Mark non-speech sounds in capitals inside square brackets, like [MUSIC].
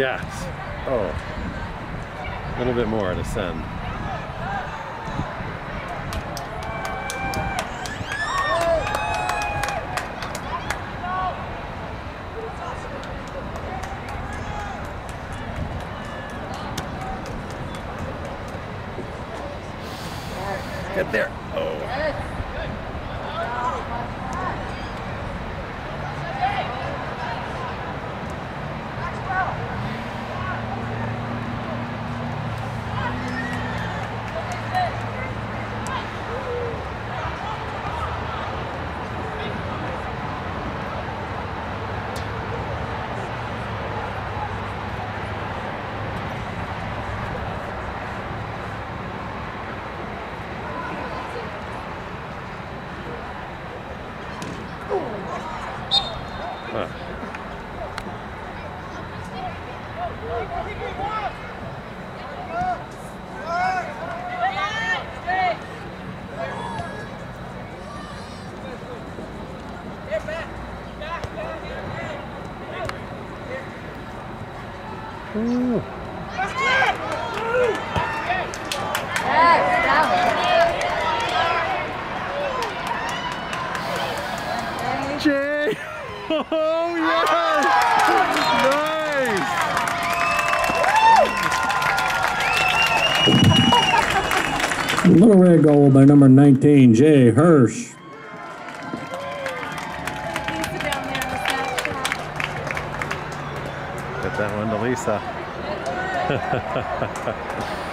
Yes. Oh. A little bit more to send. Get there. Oh. Huh. Ooh. Oh, yes! Little red goal by number 19, Jay Hirsh. Nice! Get that one to Lisa. [LAUGHS]